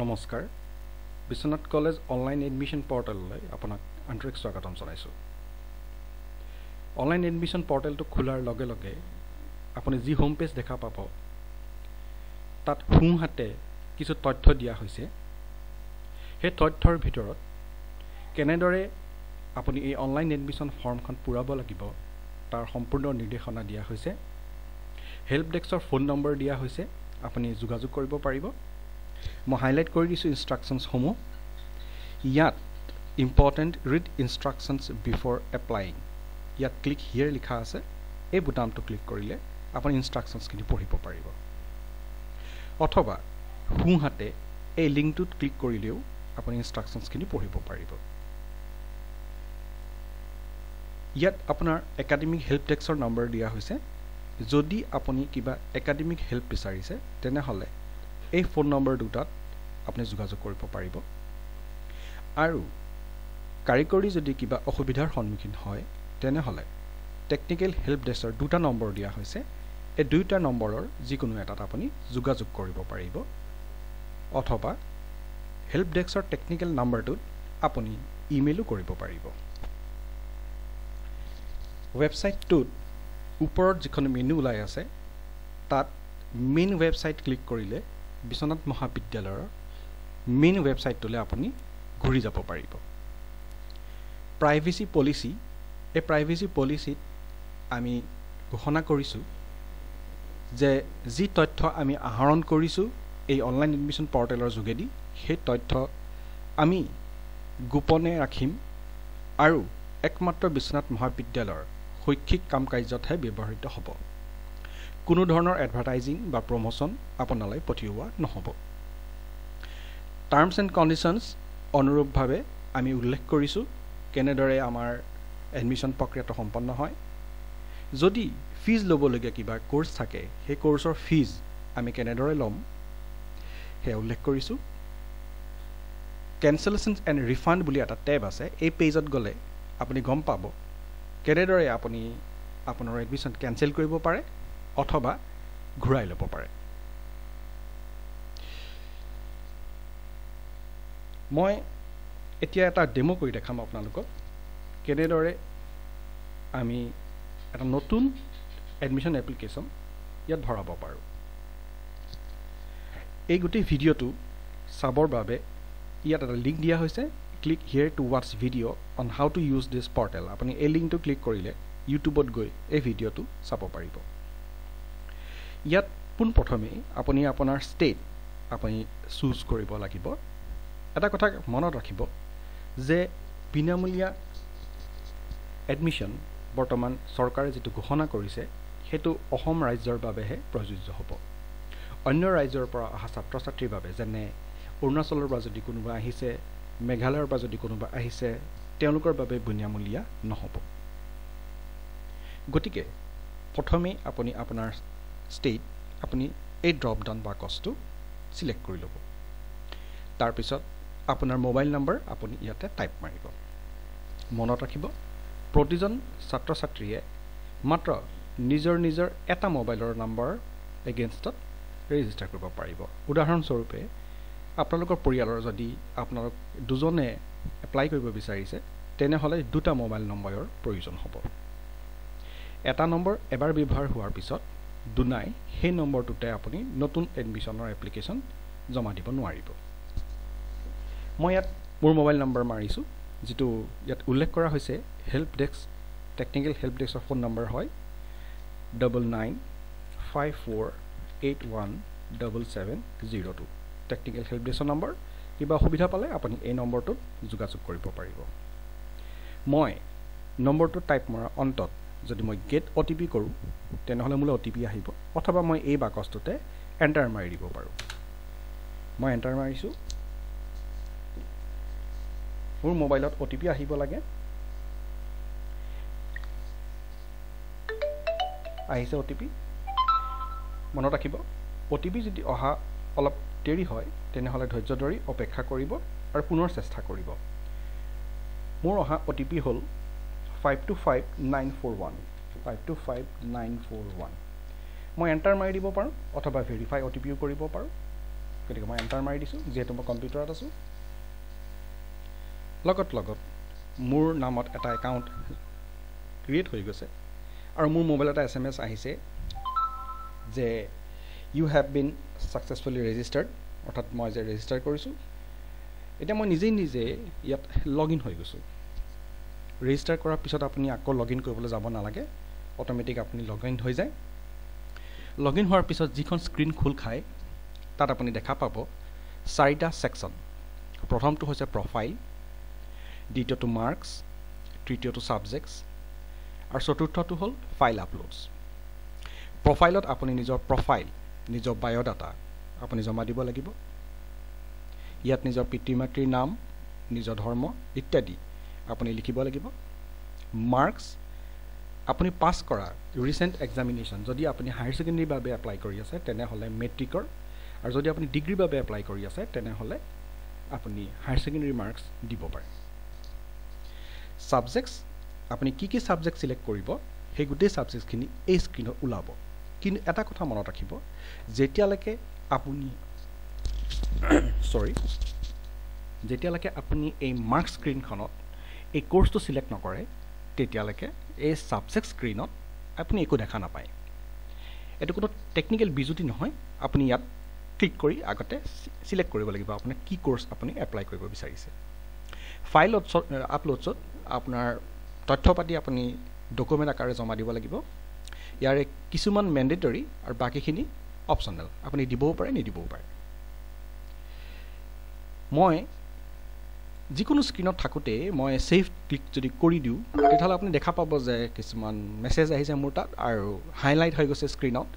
নমস্কাৰ। Biswanath college online admission পৰ্টেললৈ আপোনাক আন্তৰিক স্বাগতম জনাইছোঁ। অনলাইন এডমিশ্যন পৰ্টেলটো খোলাৰ লগে লগে আপুনি যি হোম পেজ দেখা পাব তাত সোঁহাতে কিছু তথ্য দিয়া হৈছে। সেই তথ্যৰ ভিতৰত কেনেদৰে আপুনি এই অনলাইন এডমিশ্যন ফৰ্মখন পূৰাব লাগিব তাৰ সম্পূৰ্ণ নিৰ্দেশনা দিয়া হৈছে। হেল্প ডেস্কৰ ফোন নম্বৰ দিয়া হৈছে আপুনি যোগাযোগ কৰিব পাৰিব। মই হাইলাইট কৰি দিছোঁ ইনষ্ট্ৰাকশ্যনছসমূহ ইয়াত important read instructions before applying ইয়াত ক্লিক হিয়েৰ লিখা আছে। এই বুটামটো ক্লিক কৰিলে আপুনি ইনষ্ট্ৰাকশ্যনছখিনি পঢ়িব পাৰিব। অথবা সোঁহাতে এই লিংকটোত ক্লিক কৰিলেও আপুনি ইনষ্ট্ৰাকশ্যনছখিনি পঢ়িব পাৰিব। ইয়াত আপোনাৰ একাডেমিক হেল্প ডেস্কৰ নম্বৰ দিয়া হৈছে। যদি আপুনি কিবা একাডেমিক হেল্প বিচাৰিছে তেনেহ'লে এই ফোন নম্বৰ দুটাত আপুনি যোগাযোগ কৰিব পাৰিব। আৰু কাৰিকৰী যদি কিবা অসুবিধাৰ সন্মুখীন হয় তেনেহ'লে টেকনিকেল হেল্প ডেস্কৰ দুটা নম্বৰ দিয়া হৈছে। এই দুয়োটা নম্বৰৰ যিকোনো এটাত আপুনি যোগাযোগ কৰিব পাৰিব। অথবা হেল্প ডেস্কৰ টেকনিকেল নাম্বাৰটোত আপুনি ইমেইলো কৰিব পাৰিব। ৱেবছাইটটোত ওপৰত যিখন মেনু ওলাই আছে তাত মেইন ৱেবছাইট ক্লিক কৰিলে বিশ্বনাথ মহাবিদ্যালয়ৰ মেইন ৱেবছাইটটোলৈ আপুনি ঘূৰি যাব পাৰিব। প্ৰাইভেচি পলিচি এই প্ৰাইভেচি পলিচিত আমি ঘোষণা কৰিছোঁ যে যি তথ্য আমি আহৰণ কৰিছোঁ এই অনলাইন এডমিশ্যন পৰ্টেলৰ যোগেদি সেই তথ্য আমি গোপনে ৰাখিম আৰু একমাত্ৰ বিশ্বনাথ মহাবিদ্যালয়ৰ শৈক্ষিক কাম কাৰ্যতহে ব্যৱহৃত হ'ব। কোনো ধৰণৰ এডভাৰটাইজিং বা প্ৰমোশ্যন আপোনালৈ পঠিওৱা নহ'ব। টাৰ্মছ এণ্ড কণ্ডিশ্যনছ অনুৰূপভাৱে আমি উল্লেখ কৰিছোঁ কেনেদৰে আমাৰ এডমিশ্যন প্ৰক্ৰিয়াটো সম্পন্ন হয়। যদি ফিজ ল'বলগীয়া কিবা ক'ৰ্চ থাকে সেই ক'ৰ্চৰ ফিজ আমি কেনেদৰে ল'ম সেয়া উল্লেখ কৰিছোঁ। কেঞ্চেলেশ্যন এণ্ড ৰিফাণ্ড বুলি এটা টেব আছে এই পেজত গ'লে আপুনি গম পাব কেনেদৰে আপুনি আপোনাৰ এডমিশ্যন কেঞ্চেল কৰিব পাৰে। অথবা ঘূৰাই ল'ব পাৰে। মই এতিয়া এটা ডেম' কৰি দেখাম আপোনালোকক কেনেদৰে আমি এটা নতুন এডমিশ্যন এপ্লিকেশ্যন ইয়াত ভৰাব পাৰোঁ। এই গোটেই ভিডিঅ'টো চাবৰ বাবে ইয়াত এটা লিংক দিয়া হৈছে। Click here to ৱাটছ video' on how to use this portal আপুনি এই লিংকটো ক্লিক কৰিলে ইউটিউবত গৈ এই ভিডিঅ'টো চাব পাৰিব। ইয়াত পোনপ্ৰথমেই আপুনি আপোনাৰ ষ্টেট আপুনি চুজ কৰিব লাগিব। এটা কথা মনত ৰাখিব যে বিনামূলীয়া এডমিশ্যন বৰ্তমান চৰকাৰে যিটো ঘোষণা কৰিছে সেইটো অসম ৰাজ্যৰ বাবেহে প্ৰযোজ্য হ'ব। অন্য ৰাজ্যৰ পৰা অহা ছাত্ৰ ছাত্ৰীৰ বাবে যেনে অৰুণাচলৰ পৰা যদি কোনোবা আহিছে মেঘালয়ৰ পৰা যদি কোনোবা আহিছে তেওঁলোকৰ বাবে বিনামূলীয়া নহ'ব। গতিকে প্ৰথমেই আপুনি আপোনাৰ ষ্টেট আপুনি এই ড্ৰপ ডাউন বাকচটো ছিলেক্ট কৰি ল'ব। তাৰপিছত আপোনাৰ মোবাইল নম্বৰ আপুনি ইয়াতে টাইপ মাৰিব। মনত ৰাখিব প্ৰতিজন ছাত্ৰ ছাত্ৰীয়ে মাত্ৰ নিজৰ নিজৰ এটা মোবাইলৰ নম্বৰ এগেইনষ্টত ৰেজিষ্টাৰ কৰিব পাৰিব। উদাহৰণস্বৰূপে আপোনালোকৰ পৰিয়ালৰ যদি আপোনালোক দুজনে এপ্লাই কৰিব বিচাৰিছে তেনেহ'লে দুটা মোবাইল নম্বৰৰ প্ৰয়োজন হ'ব। এটা নম্বৰ এবাৰ ব্যৱহাৰ হোৱাৰ পিছত দুনাই সেই নম্বৰটোতে আপুনি নতুন এডমিশ্যনৰ এপ্লিকেশ্যন জমা দিব নোৱাৰিব। মই ইয়াত মোৰ মোবাইল নম্বৰ মাৰিছোঁ যিটো ইয়াত উল্লেখ কৰা হৈছে হেল্প ডেস্ক টেকনিকেল হেল্প ডেস্কৰ ফোন নম্বৰ হয় double nine five four eight one double seven zero' two technical help ডেস্কৰ number কিবা অসুবিধা পালে আপুনি এই নম্বৰটোত যোগাযোগ কৰিব পাৰিব। মই নম্বৰটো টাইপ মৰাৰ অন্তত যদি মই গেট অ' টি পি কৰোঁ তেনেহ'লে মোলৈ অ' টি পি আহিব। অথবা মই এই বাকচটোতে এণ্টাৰ মাৰি দিব পাৰোঁ। মই এণ্টাৰ মাৰিছোঁ। মোৰ মোবাইলত অ' টি পি আহিব লাগে। আহিছে অ' টি পি মনত ৰাখিব অ' টি পি যদি অহা অলপ দেৰি হয় তেনেহ'লে ধৈৰ্য ধৰি অপেক্ষা কৰিব আৰু পুনৰ চেষ্টা কৰিব। মোৰ অহা অ' টি পি হ'ল five two five nine four one five two five nine four one মই এণ্টাৰ মাৰি দিব পাৰোঁ অথবা ভেৰিফাই অ' টি পিও কৰিব পাৰোঁ। গতিকে মই এণ্টাৰ মাৰি দিছোঁ যিহেতু মই কম্পিউটাৰত আছোঁ। লগত লগত মোৰ নামত এটা একাউণ্ট ক্ৰিয়েট হৈ গৈছে আৰু মোৰ মোবাইলত এটা এছ এম এছ আহিছে যে you have been successfully registered অৰ্থাৎ মই যে ৰেজিষ্টাৰ কৰিছোঁ। এতিয়া মই নিজেই নিজে ইয়াত লগ ইন হৈ গৈছোঁ। ৰেজিষ্টাৰ কৰাৰ পিছত আপুনি আকৌ লগ ইন কৰিবলৈ যাব নালাগে। অট'মেটিক আপুনি লগ ইন হৈ যায়। লগ ইন হোৱাৰ পিছত যিখন স্ক্ৰীণ খোল খায় তাত আপুনি দেখা পাব চাৰিটা ছেকশ্যন প্ৰথমটো হৈছে প্ৰফাইল দ্বিতীয়টো মাৰ্কছ তৃতীয়টো ছাবজেক্টছ আৰু চতুৰ্থটো হ'ল ফাইল আপলোডছ প্ৰফাইলত আপুনি নিজৰ প্ৰফাইল নিজৰ বায়'ডাটা আপুনি জমা দিব লাগিব। ইয়াত নিজৰ পিতৃ মাতৃৰ নাম নিজৰ ধৰ্ম ইত্যাদি। আপুনি লিখিব লাগিব। মাৰ্কছ আপুনি পাছ কৰা ৰিচেণ্ট এক্সামিনেশ্যন যদি আপুনি হায়াৰ ছেকেণ্ডেৰীৰ বাবে এপ্লাই কৰি আছে তেনেহ'লে মেট্ৰিকৰ আৰু যদি আপুনি ডিগ্ৰীৰ বাবে এপ্লাই কৰি আছে তেনেহ'লে আপুনি হায়াৰ ছেকেণ্ডেৰী মাৰ্কছ দিব পাৰে। ছাবজেক্টছ আপুনি কি কি ছাবজেক্ট ছিলেক্ট কৰিব সেই গোটেই ছাবজেক্টখিনি এই স্ক্ৰীণত ওলাব। কিন্তু এটা কথা মনত ৰাখিব যেতিয়ালৈকে আপুনি চৰি যেতিয়ালৈকে আপুনি এই মাৰ্ক স্ক্ৰীণখনত এই কোৰ্চটো ছিলেক্ট নকৰে তেতিয়ালৈকে এই ছাবজেক্ট স্ক্ৰীণত আপুনি একো দেখা নাপায়। এইটো কোনো টেকনিকেল বিজুতি নহয় আপুনি ইয়াত ক্লিক কৰি আগতে ছিলেক্ট কৰিব লাগিব আপোনাৰ কি কোৰ্চ আপুনি এপ্লাই কৰিব বিচাৰিছে। ফাইলত আপলোডছত আপোনাৰ তথ্য পাতি আপুনি ডকুমেণ্ট আকাৰে জমা দিব লাগিব। ইয়াৰে কিছুমান মেণ্ডেটৰী আৰু বাকীখিনি অপশ্যনেল আপুনি দিবও পাৰে নিদিবও পাৰে। মই যিকোনো স্ক্ৰীণত থাকোঁতেই মই ছেভ ক্লিক যদি কৰি দিওঁ তেতিয়াহ'লে আপুনি দেখা পাব যে কিছুমান মেছেজ আহিছে মোৰ তাত আৰু হাইলাইট হৈ গৈছে স্ক্ৰীণত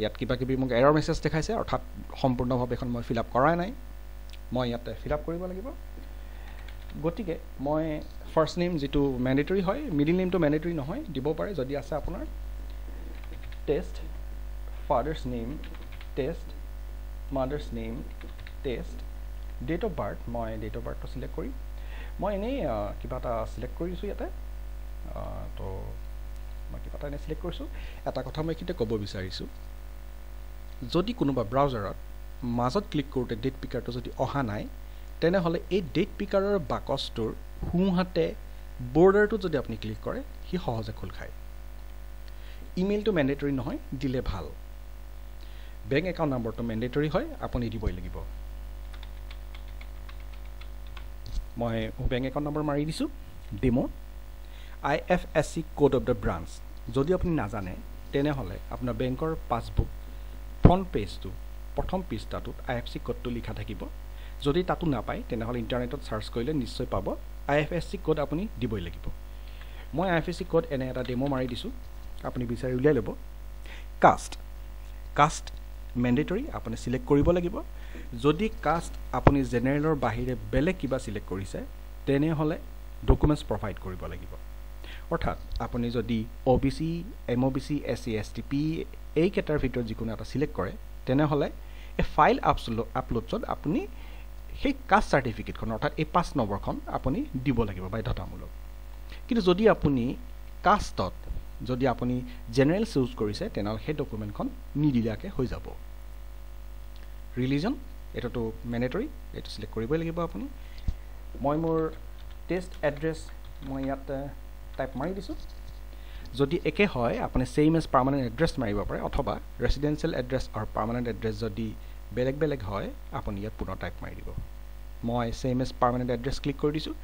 ইয়াত কিবা কিবি মোক এৰৰ মেছেজ দেখাইছে অৰ্থাৎ সম্পূৰ্ণভাৱে এখন মই ফিল আপ কৰাই নাই। মই ইয়াতে ফিল আপ কৰিব লাগিব। গতিকে মই ফাৰ্ষ্ট নেম যিটো মেণ্ডেটৰী হয় মিডিল নেমটো মেণ্ডেটৰী নহয় দিব পাৰে যদি আছে আপোনাৰ। Test father's name test mother's name test date of birth মই ডেট অফ বাৰ্থটো চিলেক্ট কৰিম মই এনেই কিবা এটা চিলেক্ট কৰিছোঁ ইয়াতে তো মই কিবা এটা এনেই চিলেক্ট কৰিছোঁ। এটা কথা মই এইখিনিতে ক'ব বিচাৰিছোঁ যদি কোনোবা ব্ৰাউজাৰত মাজত ক্লিক কৰোঁতে ডেট পিকাৰটো যদি অহা নাই তেনেহ'লে এই ডেট পিকাৰৰ বাকচটোৰ সোঁহাতে বৰ্ডাৰটোত যদি আপুনি ক্লিক কৰে সি সহজে খোল খায়। ইমেইলটো মেণ্ডেটৰী নহয় দিলে ভাল। বেংক একাউণ্ট নম্বৰটো মেণ্ডেটৰী হয় আপুনি দিবই লাগিব। মই বেংক একাউণ্ট নম্বৰ মাৰি দিছোঁ demo. I F S C code of the branch. যদি আপুনি নাজানে তেনেহ'লে আপোনাৰ বেংকৰ পাছবুক ফ্ৰণ্ট পেজটো প্ৰথম পৃষ্ঠাটোত আই এফ চি ক'ডটো লিখা থাকিব। যদি তাতো নাপায় তেনেহ'লে ইণ্টাৰনেটত ছাৰ্চ কৰিলে নিশ্চয় পাব। I F S C code আপুনি দিবই লাগিব। মই I F S C code এনে এটা ডেমো মাৰি দিছোঁ আপুনি বিচাৰি উলিয়াই ল'ব। কাষ্ট। কাষ্ট মেণ্ডেটৰী আপুনি চিলেক্ট কৰিব লাগিব। যদি কাষ্ট আপুনি জেনেৰেলৰ বাহিৰে বেলেগ কিবা চিলেক্ট কৰিছে তেনেহ'লে ডকুমেণ্টছ প্ৰভাইড কৰিব লাগিব। অৰ্থাৎ আপুনি যদি O' B C M O' B C S C S T P এইকেইটাৰ ভিতৰত যিকোনো এটা চিলেক্ট কৰে তেনেহ'লে এই ফাইল আপলো আপলোডছত আপুনি সেই কাষ্ট চাৰ্টিফিকেটখন অৰ্থাৎ এই পাঁচ নম্বৰখন আপুনি দিব লাগিব বাধ্যতামূলক কিন্তু যদি আপুনি কাষ্টত যদি আপুনি জেনেৰেল চুজ কৰিছে তেনেহ'লে সেই ডকুমেণ্টখন নিদিলাকৈ হৈ যাব। ৰিলিজন এইটোতো মেণ্ডেটৰী এইটো চিলেক্ট কৰিবই লাগিব আপুনি। মই মোৰ টেষ্ট এড্ৰেছ মই ইয়াত টাইপ মাৰি দিছোঁ। যদি একে হয় আপুনি ছেইম এজ পাৰ্মানেণ্ট এড্ৰেছ মাৰিব পাৰে অথবা ৰেচিডেঞ্চিয়েল এড্ৰেছ আৰু পাৰ্মানেণ্ট এড্ৰেছ যদি বেলেগ বেলেগ হয় আপুনি ইয়াত পুনৰ টাইপ মাৰি দিব। মই same as permanent address click কৰি দিছোঁ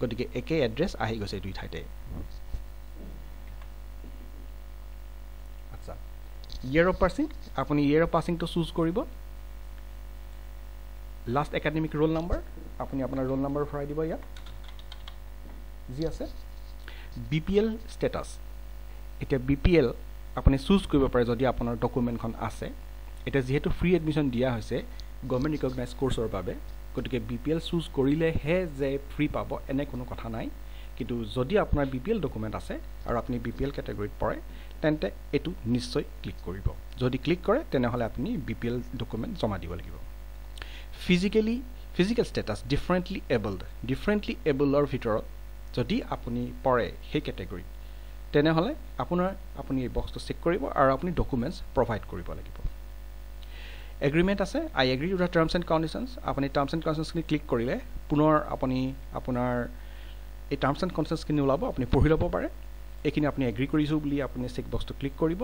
গতিকে একে এড্ৰেছ আহি গৈছে দুই ঠাইতে। আচ্ছা। ইয়েৰ অফ পাছিং আপুনি ইয়েৰ অফ পাছিংটো চুজ কৰিব। লাষ্ট একাডেমিক ৰোল নাম্বাৰ আপুনি আপোনাৰ ৰোল নাম্বাৰ ভৰাই দিব ইয়াত। যি আছে। বি পি এল ষ্টেটাছ এতিয়া বি পি এল আপুনি চুজ কৰিব পাৰে যদি আপোনাৰ ডকুমেণ্টখন আছে। এতিয়া যিহেতু ফ্ৰী এডমিশ্যন দিয়া হৈছে গভৰ্ণমেণ্ট ৰিকগনাইজ কোৰ্চৰ বাবে গতিকে বি পি এল চুজ কৰিলেহে যে ফ্ৰী পাব এনে কোনো কথা নাই। কিন্তু যদি আপোনাৰ বি পি এল ডকুমেণ্ট আছে আৰু আপুনি বি পি এল কেটেগৰীত পৰে তেন্তে এইটো নিশ্চয় ক্লিক কৰিব। যদি ক্লিক কৰে তেনেহ'লে আপুনি বি পি এল ডকুমেণ্ট জমা দিব লাগিব। Physically physical status differently abled differently এবল্ডৰ ভিতৰত যদি আপুনি পৰে সেই কেটেগৰীত তেনেহ'লে আপোনাৰ আপুনি এই বক্সটো চেক কৰিব আৰু আপুনি ডকুমেণ্টছ প্ৰভাইড কৰিব লাগিব। এগ্ৰিমেণ্ট আছে? I agree to the terms and conditions আপুনি টাৰ্মছ এণ্ড কণ্ডিশ্যনছখিনি ক্লিক কৰিলে পুনৰ আপুনি আপোনাৰ এই টাৰ্মছ এণ্ড কণ্ডিশ্যনছখিনি ওলাব আপুনি পঢ়ি ল'ব পাৰে। এইখিনি আপুনি এগ্ৰি কৰিছোঁ বুলি আপুনি চেক বক্সটো ক্লিক কৰিব।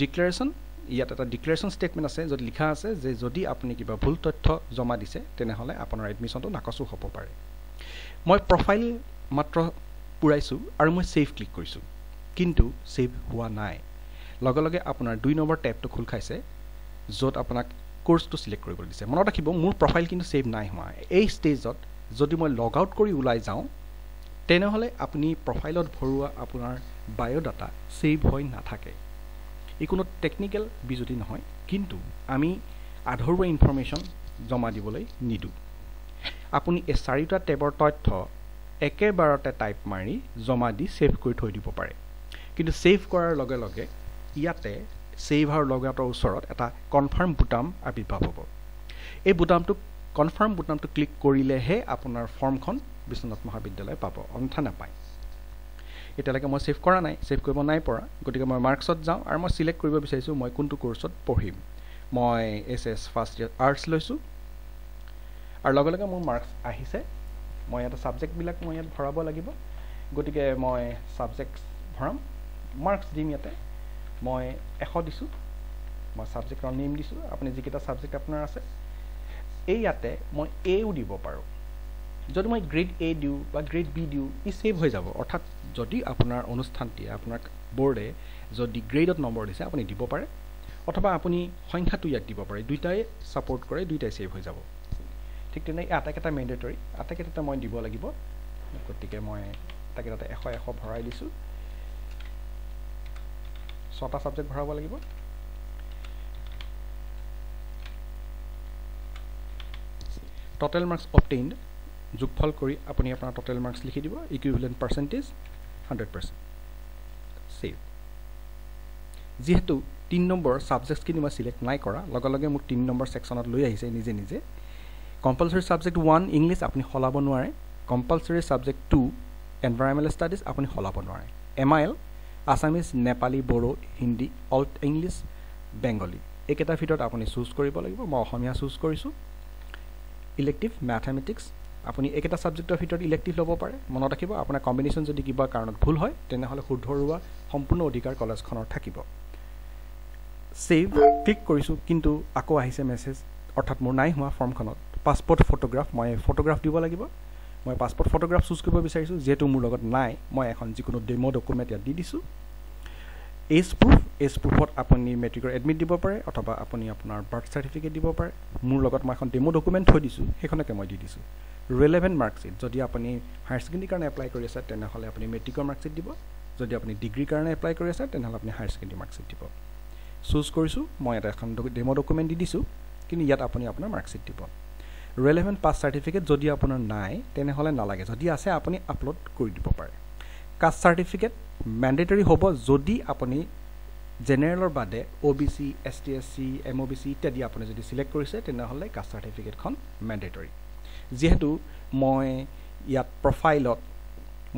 ডিক্লেৰেশ্যন ইয়াত এটা ডিক্লেৰেশ্যন ষ্টেটমেণ্ট আছে য'ত লিখা আছে যে যদি আপুনি কিবা ভুল তথ্য জমা দিছে তেনেহ'লে আপোনাৰ এডমিশ্যনটো নাকচো হ'ব পাৰে। মই প্ৰফাইল মাত্ৰ পূৰাইছোঁ আৰু মই ছেভ ক্লিক কৰিছোঁ কিন্তু ছেভ হোৱা নাই। লগে লগে আপোনাৰ দুই নম্বৰ টেবটো খোল খাইছে য'ত আপোনাক কোৰ্চটো চিলেক্ট কৰিবলৈ দিছে। মনত ৰাখিব মোৰ প্ৰফাইল কিন্তু ছেভ নাই হোৱা। এই ষ্টেজত যদি মই লগ আউট কৰি ওলাই যাওঁ তেনেহ'লে আপুনি প্ৰফাইলত ভৰোৱা আপোনাৰ বায়'ডাটা ছেভ হৈ নাথাকে। ই কোনো টেকনিকেল বিজুতি নহয় কিন্তু আমি আধৰুৱা ইনফৰ্মেশ্যন জমা দিবলৈ নিদিওঁ। আপুনি এই চাৰিটা টেবৰ তথ্য একেবাৰতে টাইপ মাৰি জমা দি ছেভ কৰি থৈ দিব পাৰে। কিন্তু ছেভ কৰাৰ লগে লগে ইয়াতে ছেভ আৰু লগাটোৰ ওচৰত এটা কনফাৰ্ম বুটাম আৱিৰ্ভাৱ হ'ব। এই বুটামটোক কনফাৰ্ম বুটামটো ক্লিক কৰিলেহে আপোনাৰ ফৰ্মখন বিশ্বনাথ মহাবিদ্যালয় পাব অন্যথা নাপায়। এতিয়ালৈকে মই ছেভ কৰা নাই ছেভ কৰিব নাই পৰা। গতিকে মই মাৰ্কছত যাওঁ আৰু মই চিলেক্ট কৰিব বিচাৰিছোঁ মই কোনটো কোৰ্চত পঢ়িম। মই S S first year arts লৈছোঁ। আৰু লগে লগে মোৰ মাৰ্কছ আহিছে। মই ইয়াতে ছাবজেক্টবিলাক মই ইয়াত ভৰাব লাগিব। গতিকে মই ছাবজেক্ট ভৰাম। মাৰ্কছ দিম ইয়াতে। মই এশ দিছোঁ। মই ছাবজেক্টৰ নেম দিছোঁ। আপুনি যিকেইটা ছাবজেক্ট আপোনাৰ আছে এই ইয়াতে মই এও দিব পাৰোঁ। যদি মই গ্ৰেড এ দিওঁ বা গ্ৰেড বি দিওঁ ই ছেভ হৈ যাব। অৰ্থাৎ যদি আপোনাৰ অনুষ্ঠানটিয়ে আপোনাক বৰ্ডে যদি গ্ৰেডত নম্বৰ দিছে আপুনি দিব পাৰে। অথবা আপুনি সংখ্যাটো ইয়াত দিব পাৰে। দুইটাই ছাপৰ্ট কৰে দুইটাই ছেভ হৈ যাব। ঠিক তেনে এই আটাইকেইটা মেণ্ডেটৰী আটাইকেইটাতে মই দিব লাগিব। গতিকে মই আটাইকেইটাতে এশ এশ ভৰাই দিছোঁ। ছটা ছাবজেক্ট ভৰাব লাগিব। ট'টেল মাৰ্কছ অপটেইণ্ড যোগফল কৰি আপুনি আপোনাৰ ট'টেল মাৰ্কছ লিখি দিব equivalent percentage hundred percent save যিহেতু তিনি নম্বৰ ছাবজেক্টখিনি মই চিলেক্ট নাই কৰা লগে লগে মোক তিনি নম্বৰ ছেকশ্যনত লৈ আহিছে নিজে নিজে। কম্পালচৰি ছাবজেক্ট ওৱান ইংলিছ আপুনি সলাব নোৱাৰে। Compulsory subject two environmental studies আপুনি সলাব নোৱাৰে। M I L Assamese Nepali Bodo Hindi all English Bengali এইকেইটাৰ ভিতৰত আপুনি চুজ কৰিব লাগিব মই অসমীয়া চুজ কৰিছোঁ। ইলেক্টিভ মেথামেটিক্স আপুনি এইকেইটা ছাবজেক্টৰ ভিতৰত ইলেক্টিভ ল'ব পাৰে। মনত ৰাখিব আপোনাৰ কম্বিনেশ্যন যদি কিবা কাৰণত ভুল হয় তেনেহ'লে শুধৰোৱা সম্পূৰ্ণ অধিকাৰ কলেজখনৰ থাকিব। ছেভ ক্লিক কৰিছোঁ কিন্তু আকৌ আহিছে মেছেজ অৰ্থাৎ মোৰ নাই হোৱা ফৰ্মখনত পাছপৰ্ট ফটোগ্ৰাফ মই ফটোগ্ৰাফ দিব লাগিব। মই পাছপৰ্ট ফটোগ্ৰাফ চুজ কৰিব বিচাৰিছোঁ যিহেতু মোৰ লগত নাই মই এখন যিকোনো ডেম' ডকুমেণ্ট ইয়াত দি দিছোঁ। এজ প্ৰুফ এজ প্ৰুফত আপুনি মেট্ৰিকৰ এডমিট দিব পাৰে অথবা আপুনি আপোনাৰ বাৰ্থ চাৰ্টিফিকেট দিব পাৰে। মোৰ লগত মই এখন ডেম' ডকুমেণ্ট থৈ দিছোঁ সেইখনকে মই দি দিছোঁ। ৰিলেভেণ্ট মাৰ্কশ্বিট যদি আপুনি হায়াৰ ছেকেণ্ডেৰীৰ কাৰণে এপ্লাই কৰি আছে তেনেহ'লে আপুনি মেট্ৰিকৰ মাৰ্কশ্বিট দিব। যদি আপুনি ডিগ্ৰীৰ কাৰণে এপ্লাই কৰি আছে তেনেহ'লে আপুনি হায়াৰ ছেকেণ্ডেৰী মাৰ্কশ্বিট দিব। চুজ কৰিছোঁ মই এটা এখন ডেম' ডকুমেণ্ট দি দিছোঁ কিন্তু ইয়াত আপুনি আপোনাৰ মাৰ্কশ্বিট দিব। ৰেলেভেণ্ট পাছ চাৰ্টিফিকেট যদি আপোনাৰ নাই তেনেহ'লে নালাগে। যদি আছে আপুনি আপলোড কৰি দিব পাৰে। কাষ্ট চাৰ্টিফিকেট মেণ্ডেটৰী হ'ব যদি আপুনি জেনেৰেলৰ বাদে O' B C S T S C M O' B C ইত্যাদি আপুনি যদি চিলেক্ট কৰিছে তেনেহ'লে কাষ্ট চাৰ্টিফিকেটখন মেণ্ডেটৰী যিহেতু মই ইয়াত প্ৰফাইলত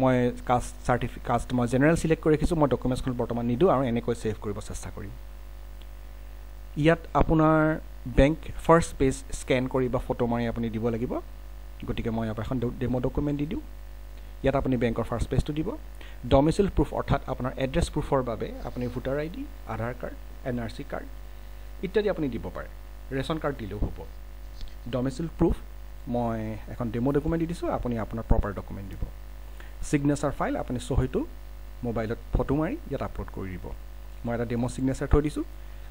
মই কাষ্ট চাৰ্টিফি কাষ্ট মই জেনেৰেল চিলেক্ট কৰি ৰাখিছোঁ মই ডকুমেণ্টছখন বৰ্তমান নিদিওঁ আৰু এনেকৈ ছেভ কৰিব চেষ্টা কৰিম। ইয়াত আপোনাৰ বেংক ফাৰ্ষ্ট পেজ স্কেন কৰি বা ফটো মাৰি আপুনি দিব লাগিব। গতিকে মই ইয়াৰ পৰা এখন ডেম' ডকুমেণ্ট দি দিওঁ। ইয়াত আপুনি বেংকৰ ফাৰ্ষ্ট পেজটো দিব। ডমিচিল প্ৰুফ অৰ্থাৎ আপোনাৰ এড্ৰেছ প্ৰুফৰ বাবে আপুনি voter I D Aadhaar card N R C card ইত্যাদি আপুনি দিব পাৰে। ৰেচন কাৰ্ড দিলেও হ'ব। ডমিচিল প্ৰুফ মই এখন ডেম' ডকুমেণ্ট দি দিছোঁ আপুনি আপোনাৰ প্ৰপাৰ ডকুমেণ্ট দিব। ছিগনেচাৰ ফাইল আপুনি চহীটো মোবাইলত ফটো মাৰি ইয়াত আপলোড কৰি দিব। মই এটা ডেম' ছিগনেচাৰ থৈ দিছোঁ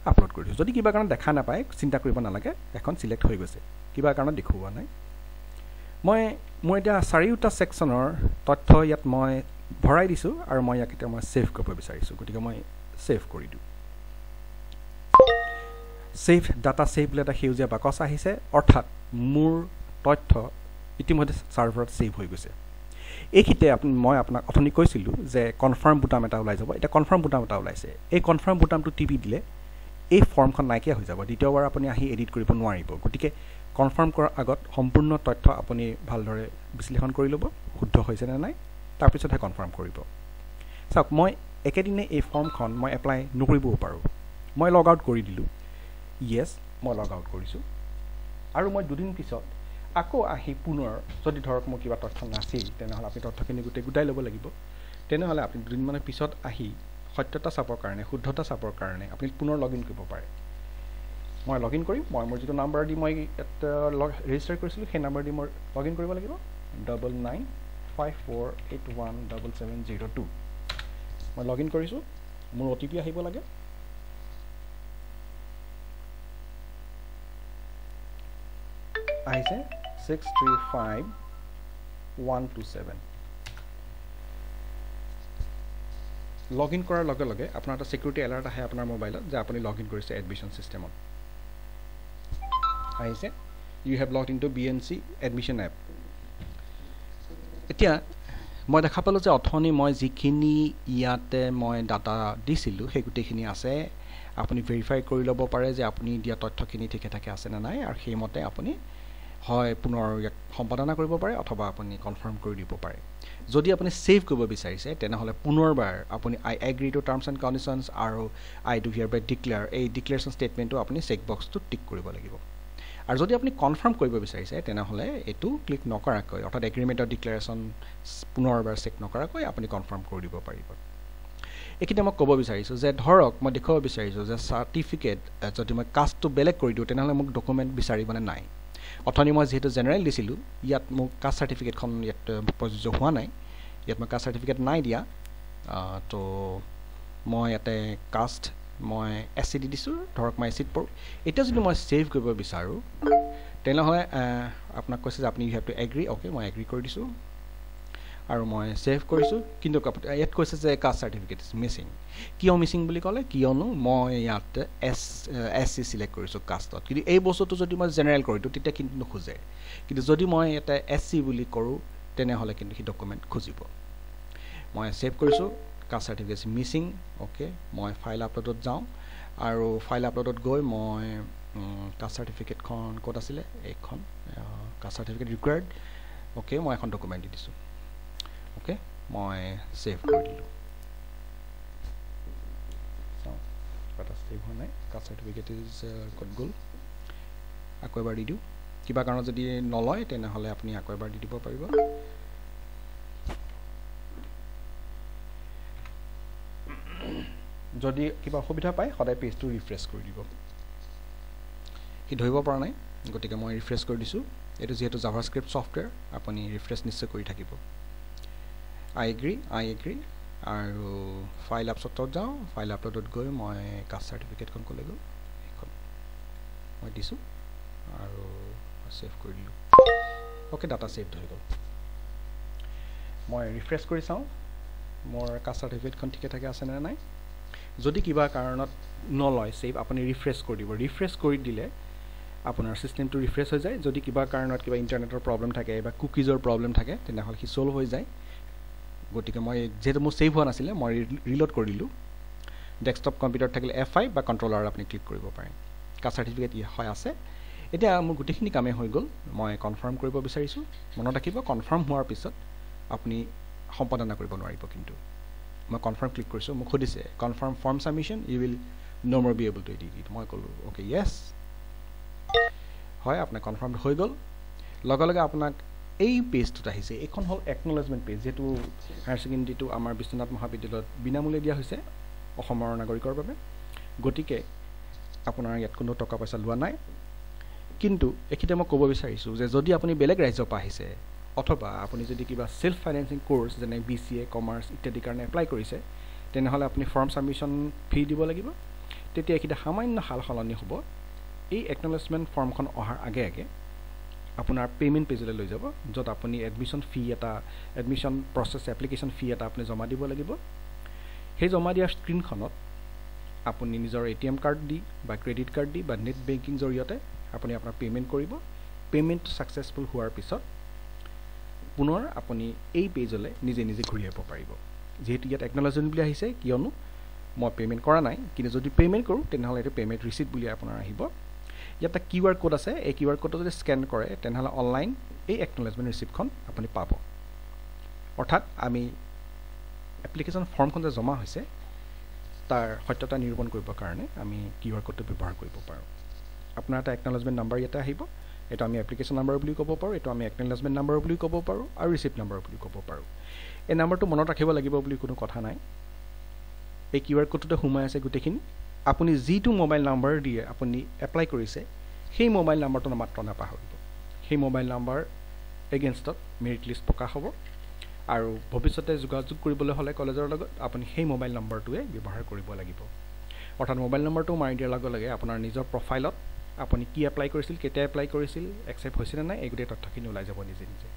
আপলোড কৰি দিছোঁ। যদি কিবা কাৰণত দেখা নাপায় চিন্তা কৰিব নালাগে এখন চিলেক্ট হৈ গৈছে। কিবা কাৰণত দেখুওৱা নাই। মই মোৰ এতিয়া চাৰিওটা ছেকশ্যনৰ তথ্য ইয়াত মই ভৰাই দিছোঁ আৰু মই ইয়াক এতিয়া মই ছেভ কৰিব বিচাৰিছোঁ। গতিকে মই ছেভ কৰি দিওঁ। ছেভ ডাটা ছেভ বুলি এটা সেউজীয়া বাকচ আহিছে। অৰ্থাৎ মোৰ তথ্য ইতিমধ্যে ছাৰ্ভাৰত ছেভ হৈ গৈছে। এইখিনিতে আপুনি মই আপোনাক অথনি কৈছিলোঁ যে কনফাৰ্ম বুটাম এটা ওলাই যাব। এতিয়া কনফাৰ্ম বুটাম এটা ওলাইছে। এই কনফাৰ্ম বুটামটো টিপি দিলে এই ফৰ্মখন নাইকিয়া হৈ যাব। দ্বিতীয়বাৰ আপুনি আহি এডিট কৰিব নোৱাৰিব। গতিকে কনফাৰ্ম কৰাৰ আগত সম্পূৰ্ণ তথ্য আপুনি ভালদৰে বিশ্লেষণ কৰি ল'ব শুদ্ধ হৈছেনে নাই তাৰপিছতহে কনফাৰ্ম কৰিব। চাওক মই একেদিনে এই ফৰ্মখন মই এপ্লাই নকৰিবও পাৰোঁ। মই লগ আউট কৰি দিলোঁ। য়েছ মই লগ আউট কৰিছোঁ। আৰু মই দুদিন পিছত আকৌ আহি পুনৰ যদি ধৰক মোৰ কিবা তথ্য নাছিল তেনেহ'লে আপুনি তথ্যখিনি গোটেই গোটাই ল'ব লাগিব। তেনেহ'লে আপুনি দুদিনমানৰ পিছত আহি সত্যতা চাবৰ কাৰণে শুদ্ধতা চাবৰ কাৰণে আপুনি পুনৰ লগ ইন কৰিব পাৰে। মই লগ ইন কৰিম মই মোৰ যিটো নাম্বাৰ দি মই ইয়াত লগ ৰেজিষ্টাৰ কৰিছিলোঁ সেই নাম্বাৰ দি মই লগ ইন কৰিব লাগিব। Double nine five four eight one double seven zero' two মই লগ ইন কৰিছোঁ মোৰ অ' টি পি আহিব লাগে। আহিছে। Six three five one two seven log in কৰাৰ লগে লগে আপোনাৰ এটা ছিকিউৰিটি এলাৰ্ট আহে আপোনাৰ মোবাইলত যে আপুনি লগ ইন কৰিছে এডমিশ্যন ছিষ্টেমত আহিছে। You have log in to B N C admission app এতিয়া মই দেখা পালোঁ যে অথনি মই যিখিনি ইয়াতে মই ডাটা দিছিলোঁ সেই গোটেইখিনি আছে। আপুনি ভেৰিফাই কৰি ল'ব পাৰে যে আপুনি দিয়া তথ্যখিনি ঠিকে ঠাকে আছেনে নাই আৰু সেইমতে আপুনি হয় পুনৰ ইয়াক সম্পাদনা কৰিব পাৰে অথবা আপুনি কনফাৰ্ম কৰি দিব পাৰে। যদি আপুনি ছেভ কৰিব বিচাৰিছে তেনেহ'লে পুনৰবাৰ আপুনি I agree to terms and conditions আৰু I do hereby declare এই ডিক্লেৰেশ্যন ষ্টেটমেণ্টটো আপুনি চেক বক্সটোত টিক কৰিব লাগিব। আৰু যদি আপুনি কনফাৰ্ম কৰিব বিচাৰিছে তেনেহ'লে এইটো ক্লিক নকৰাকৈ অৰ্থাৎ এগ্ৰিমেণ্টৰ ডিক্লেৰেশ্যন পুনৰবাৰ চেক নকৰাকৈ আপুনি কনফাৰ্ম কৰি দিব পাৰিব। এইখিনি মই ক'ব বিচাৰিছোঁ যে ধৰক মই দেখুৱাব বিচাৰিছোঁ যে চাৰ্টিফিকেট যদি মই কাষ্টটো বেলেগ কৰি দিওঁ তেনেহ'লে মোক ডকুমেণ্ট বিচাৰিবনে নাই? অথনি মই যিহেতু জেনেৰেল দিছিলোঁ ইয়াত মোক কাষ্ট চাৰ্টিফিকেটখন ইয়াত প্ৰযোজ্য হোৱা নাই। ইয়াত মই কাষ্ট চাৰ্টিফিকেট নাই দিয়া। তো মই ইয়াতে কাষ্ট মই এছ চি দি দিছোঁ ধৰক মই এ চিত পৰোঁ এতিয়া যদি মই ছেভ কৰিব বিচাৰোঁ তেনেহ'লে আপোনাক কৈছে যে আপুনি you have to agree okay মই এগ্ৰি কৰি দিছোঁ। আৰু মই ছেভ কৰিছোঁ কিন্তু ইয়াত কৈছে যে কাষ্ট চাৰ্টিফিকেট ইজ মিচিং কিয় মিচিং বুলি ক'লে? কিয়নো মই ইয়াত এছ এছ চি চিলেক্ট কৰিছোঁ কাষ্টত কিন্তু এই বস্তুটো যদি মই জেনেৰেল কৰি দিওঁ তেতিয়া কিন্তু নোখোজে। কিন্তু যদি মই ইয়াতে এছ চি বুলি কৰোঁ তেনেহ'লে কিন্তু সি ডকুমেণ্ট খুজিব। মই ছেভ কৰিছোঁ caste certificate is missing okay মই ফাইল আপলোডত যাওঁ। আৰু ফাইল আপলোডত গৈ মই কাষ্ট চাৰ্টিফিকেটখন ক'ত আছিলে? এইখন কাষ্ট চাৰ্টিফিকেট ৰিকুৱাৰ্ড অ'কে মই এখন ডকুমেণ্ট দি দিছোঁ। অ'কে মই ছেভ কৰি দিলোঁ চাওঁ এটা ছেভ হোৱা নাই কাষ্ট চাৰ্টিফিকেট ইজ ক'ত গ'ল আকৌ এবাৰ দি দিওঁ কিবা কাৰণত যদি নলয় তেনেহ'লে আপুনি আকৌ এবাৰ দি দিব পাৰিব যদি কিবা অসুবিধা পায় সদায় পেজটো ৰিফ্ৰেছ কৰি দিব সি ধৰিব পৰা নাই গতিকে মই ৰিফ্ৰেছ কৰি দিছোঁ এইটো যিহেতু জাভাৰ স্ক্ৰিপ্ট ছফ্টৱেৰ আপুনি ৰিফ্ৰেছ নিশ্চয় কৰি থাকিব আই এগ্ৰি আই এগ্ৰি আৰু ফাইল আপলোডত যাওঁ ফাইল আপলোডত গৈ মই কাষ্ট চাৰ্টিফিকেটখন ক'লৈ গ'ল সেইখন মই দিছোঁ আৰু ছেভ কৰি দিলোঁ অ'কে ডাটা ছেভড হৈ গ'ল মই ৰিফ্ৰেছ কৰি চাওঁ মোৰ কাষ্ট চাৰ্টিফিকেটখন ঠিকে থাকে আছেনে নাই যদি কিবা কাৰণত নলয় ছেভ আপুনি ৰিফ্ৰেছ কৰি দিব ৰিফ্ৰেছ কৰি দিলে আপোনাৰ ছিষ্টেমটো ৰিফ্ৰেছ হৈ যায় যদি কিবা কাৰণত কিবা ইণ্টাৰনেটৰ প্ৰব্লেম থাকে বা কুকিজৰ প্ৰব্লেম থাকে তেনেহ'লে সি চল্ভ হৈ যায় গতিকে মই যিহেতু মোৰ ছেভ হোৱা নাছিলে মই ৰিলোড দিলোঁ। ডেস্কটপ কম্পিউটাৰত থাকিলে এফ আই বা কণ্ট্ৰলাৰ আপুনি ক্লিক কৰিব পাৰে। কাষ্ট চাৰ্টিফিকেট হয় আছে। এতিয়া মোৰ গোটেইখিনি কামেই হৈ গ'ল। মই কনফাৰ্ম কৰিব বিচাৰিছোঁ। মনত ৰাখিব কনফাৰ্ম হোৱাৰ পিছত আপুনি সম্পাদনা কৰিব নোৱাৰিব কিন্তু। মই কনফাৰ্ম ক্লিক কৰিছোঁ মোক সুধিছে confirm form submission you will no' more be able to edit it মই ক'লোঁ অ'কে য়েছ হয় আপোনাৰ কনফাৰ্ম হৈ গ'ল। লগে লগে আপোনাক এই পেজটোত আহিছে এইখন হ'ল একনলেজমেণ্ট পেজ যিহেতু হায়াৰ ছেকেণ্ডেৰীটো আমাৰ বিশ্বনাথ মহাবিদ্যালয়ত বিনামূলীয়া দিয়া হৈছে অসমৰ নাগৰিকৰ বাবে। গতিকে আপোনাৰ ইয়াত কোনো টকা পইচা লোৱা নাই। কিন্তু এইখিনিতে মই ক'ব বিচাৰিছোঁ যে যদি আপুনি বেলেগ ৰাজ্যৰ পৰা আহিছে অথবা আপুনি যদি কিবা ছেল্ফ ফাইনেন্সিং কোৰ্চ যেনে বি চি এ কমাৰ্চ ইত্যাদিৰ কাৰণে এপ্লাই কৰিছে তেনেহ'লে আপুনি ফৰ্ম ছাবমিশ্যন ফি দিব লাগিব। তেতিয়া এইখিনিতে সামান্য সাল সলনি হ'ব। এই একনলেজমেণ্ট ফৰ্মখন অহাৰ আগে আগে আপোনাৰ পে'মেণ্ট পেজলৈ লৈ যাব য'ত আপুনি এডমিশ্যন ফি এটা এডমিশ্যন প্ৰচেছ এপ্লিকেশ্যন ফি এটা আপুনি জমা দিব লাগিব। সেই জমা দিয়াৰ স্ক্ৰীণখনত আপুনি নিজৰ এ টি এম কাৰ্ড দি বা ক্ৰেডিট কাৰ্ড দি বা নেট বেংকিং জৰিয়তে আপুনি আপোনাৰ পে'মেণ্ট কৰিব। পে'মেণ্ট ছাকচেছফুল হোৱাৰ পিছত পুনৰ আপুনি এই পেজলৈ নিজে নিজে ঘূৰি আহিব পাৰিব। যিহেতু ইয়াত একনলেজমেণ্ট বুলি আহিছে কিয়নো মই পে'মেণ্ট কৰা নাই কিন্তু যদি পে'মেণ্ট কৰোঁ তেনেহ'লে এইটো পে'মেণ্ট ৰিচিপ্ট বুলি আপোনাৰ আহিব। ইয়াত এটা কিউ আৰ ক'ড আছে। এই কিউ আৰ ক'ডটো যদি স্কেন কৰে তেনেহ'লে অনলাইন এই একনলেজমেণ্ট ৰিচিপ্টখন আপুনি পাব। অৰ্থাৎ আমি এপ্লিকেশ্যন ফৰ্মখন যে জমা হৈছে তাৰ সত্যতা নিৰূপণ কৰিবৰ কাৰণে আমি কিউ আৰ ক'ডটো ব্যৱহাৰ কৰিব পাৰোঁ। আপোনাৰ এটা একনলেজমেণ্ট নাম্বাৰ ইয়াতে আহিব। এইটো আমি এপ্লিকেশ্যন নাম্বাৰ বুলি ক'ব পাৰোঁ। এইটো আমি একনলেজমেণ্ট নাম্বাৰ বুলি ক'ব পাৰোঁ আৰু ৰিচিপ্ট নাম্বাৰ বুলি ক'ব পাৰোঁ। এই নাম্বাৰটো মনত ৰাখিব লাগিব বুলি কোনো কথা নাই। এই কিউ আৰ ক'ডটোতে সোমাই আছে গোটেইখিনি। আপুনি যিটো মোবাইল নাম্বাৰ দিয়ে আপুনি এপ্লাই কৰিছে সেই মোবাইল নাম্বাৰটো মাত্ৰ নাপাহৰিব সেই মোবাইল নাম্বাৰ এগেইনষ্টত মেৰিট লিষ্ট প্ৰকাশ হ'ব আৰু ভৱিষ্যতে যোগাযোগ কৰিবলৈ হ'লে কলেজৰ লগত আপুনি সেই মোবাইল নম্বৰটোৱে ব্যৱহাৰ কৰিব লাগিব। অৰ্থাৎ মোবাইল নম্বৰটো মাৰি দিয়াৰ লগে লগে আপোনাৰ নিজৰ প্ৰফাইলত আপুনি কি এপ্লাই কৰিছিল কেতিয়া এপ্লাই কৰিছিল একচেপ্ট হৈছেনে নাই এই গোটেই তথ্যখিনি ওলাই যাব নিজে নিজে।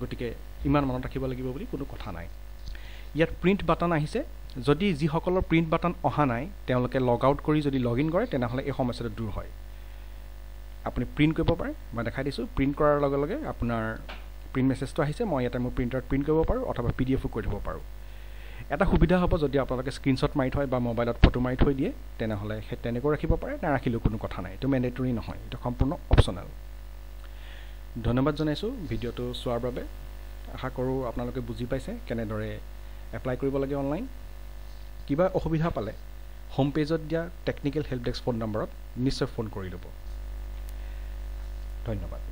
গতিকে ইমান মনত ৰাখিব লাগিব বুলি কোনো কথা নাই। ইয়াত প্ৰিণ্ট বাটন আহিছে। যদি যিসকলৰ প্ৰিণ্ট বাটন অহা নাই তেওঁলোকে লগ আউট কৰি যদি লগ ইন কৰে তেনেহ'লে এই সমস্যাটো দূৰ হয়। আপুনি প্ৰিণ্ট কৰিব পাৰে মই দেখাই দিছোঁ প্ৰিণ্ট কৰাৰ লগে লগে আপোনাৰ প্ৰিণ্ট মেছেজটো আহিছে মই ইয়াতে মোৰ প্ৰিণ্টাৰত প্ৰিণ্ট কৰিব পাৰোঁ অথবা পি ডি এফো কৰি থ'ব পাৰোঁ। এটা সুবিধা হ'ব যদি আপোনালোকে স্ক্ৰীণশ্বট মাৰি থয় বা মোবাইলত ফটো মাৰি থৈ দিয়ে তেনেহ'লে সেই তেনেকৈ ৰাখিব পাৰে নাৰাখিলেও কোনো কথা নাই এইটো মেণ্ডেটৰী নহয় এইটো সম্পূৰ্ণ অপশ্যনেল ধন্যবাদ জনাইছোঁ ভিডিঅ'টো চোৱাৰ বাবে। আশা কৰোঁ আপোনালোকে বুজি পাইছে কেনেদৰে এপ্লাই কৰিব লাগে অনলাইন কিবা অসুবিধা পালে হোম পেজত দিয়া টেকনিকেল হেল্প ডেস্ক ফোন নম্বৰত নিশ্চয় ফোন কৰি ল'ব। ধন্যবাদ।